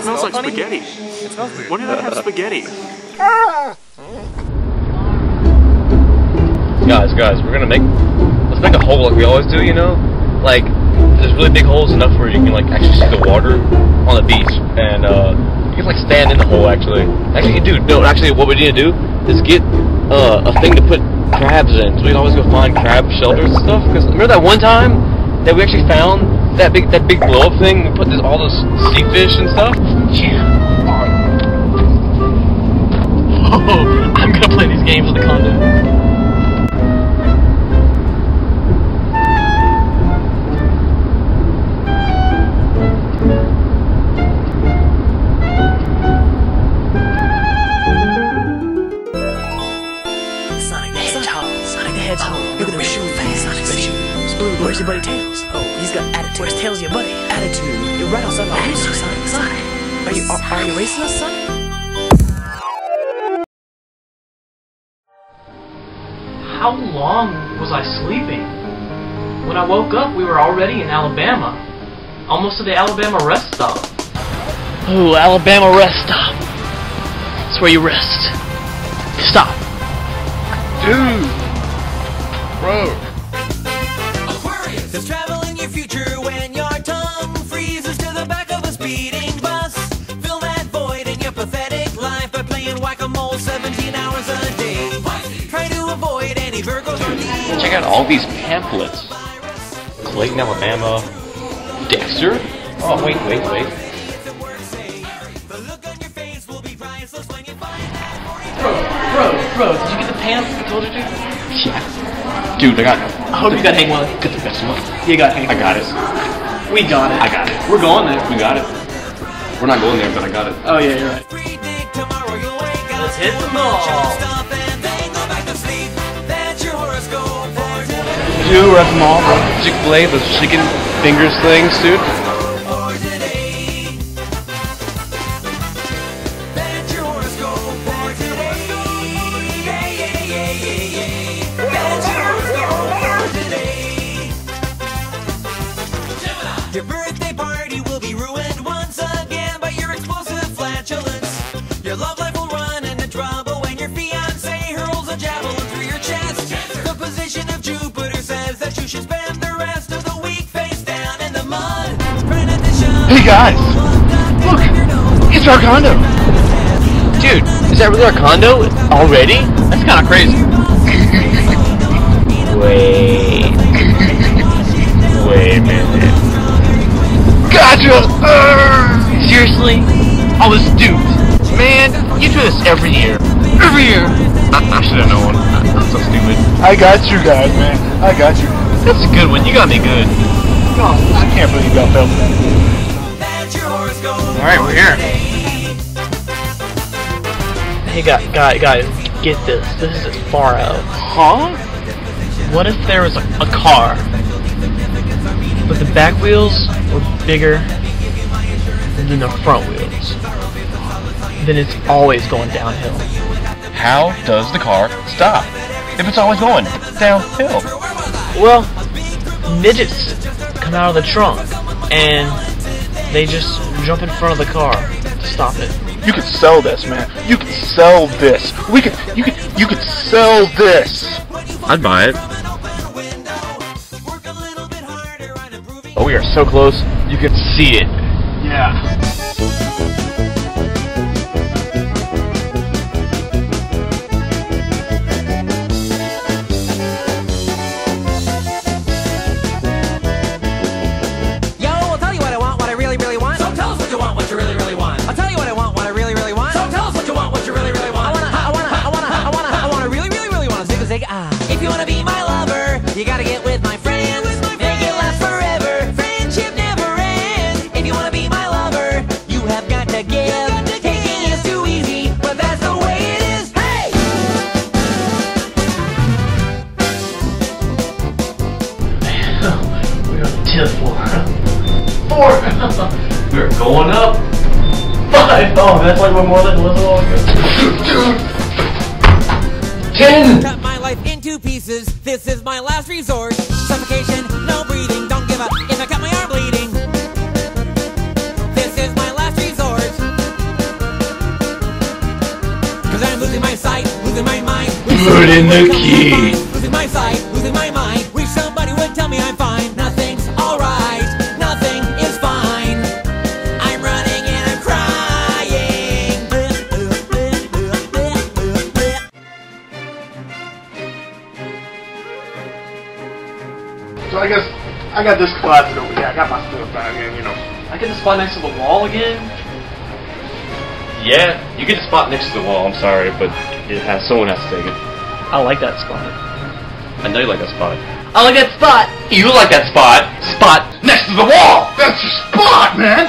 It smells like funny? spaghetti. It smells weird. When did I have spaghetti? Guys, guys, we're gonna make let's make a hole like we always do, you know? Like there's really big holes enough where you can like actually see the water on the beach and uh you can like stand in the hole actually. Actually dude, no actually what we need to do is get uh, a thing to put crabs in. So we'd always go find crab shelters and stuff. Because remember that one time that we actually found that big that big blow up thing? We put this all this sea fish and stuff. Yeah. Oh, I'm gonna play these games with the condo. Sonic the Hedgehog. Sonic the Hedgehog. Look at the shoe face. Sonic the shoe. Smooth. Where's your buddy Tails? Oh, he's got attitude. Where's Tails, your buddy? Attitude. You're right outside my window, Sonic. Sonic. Are you are, are you racing us, Sonic? How long was I sleeping? When I woke up, we were already in Alabama. Almost to the Alabama rest stop. Ooh, Alabama rest stop. That's where you rest. Stop. Dude! Bro! There's travel in your future when your tongue freezes to the back of a speeding bus. Fill that void in your pathetic life by playing whack-a-mole 17 hours a day. Try to avoid any Virgos or Leos. Check out all these pamphlets. Clayton, Alabama. Dexter? Oh, wait, wait, wait. The look on your face will be priceless when you find Bro, bro, bro, did you get the pants I told you to? Yeah. Dude, I got I hope you got Hank Wiley. Got the best one. You got Hank I got it. We got it. I got it. We're going there. We got it. We're not going there, but I got it. Oh, yeah, you're right. predict tomorrow you'll wake up. Let's hit the mall. just Stop and then go back to sleep. That's your horoscope for today. Dude, we're at the mall, bro. Chick-fil-A, those chicken fingers things, dude. Your birthday party will be ruined once again by your explosive flatulence. Your love life will run into trouble when your fiance hurls a javelin through your chest. The position of Jupiter says that you should spend the rest of the week face down in the mud. Trying not to shove Hey, guys. Look, It's our condo. Dude, is that really our condo already? That's kind of crazy. Wait. Seriously? I was duped. Man, you do this every year. Every year. I, I should have known. I, I'm so stupid. I got you guys, man. I got you. That's a good one. You got me good. Oh, I can't believe y'all fell for that. That's your horoscope. Alright, we're here. Hey, guys, guys, guys, get this. This is far out. Huh? What if there was a, a car, but the back wheels were bigger than the front wheels? Then it's always going downhill. How does the car stop? If it's always going downhill. Well, midgets come out of the trunk and they just jump in front of the car to stop it. You could sell this, man. You could sell this. We could. You could. You could sell this. I'd buy it. Work a little bit harder on improving Oh, we are so close. You can see it. Yeah. one up. Five. Oh, that's like one more than one Ten. Cut my life into pieces. This is my last resort. Suffocation, no breathing. Don't give up. If I cut my arm bleeding. This is my last resort. Cause I'm losing my sight, losing my mind. Losing Put in the key. Losing my sight. So I guess I got this closet over here. I got my stuff down here, you know. I get the spot next to the wall again. Yeah, you get the spot next to the wall. I'm sorry, but it has someone has to take it. I like that spot. I know you like that spot. I like that spot. You like that spot. Spot next to the wall. That's your spot, man!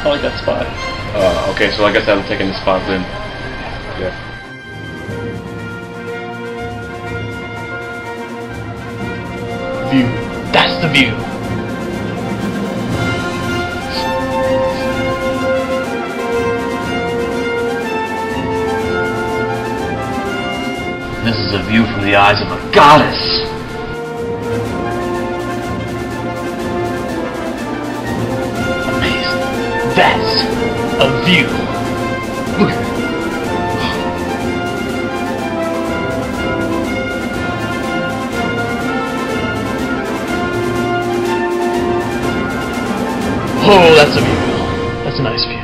I like that spot. Uh, okay, so I guess I'm taking the spot then. View. That's the view. This is a view from the eyes of a goddess. Amazing. That's a view. Oh, that's a view. That's a nice view.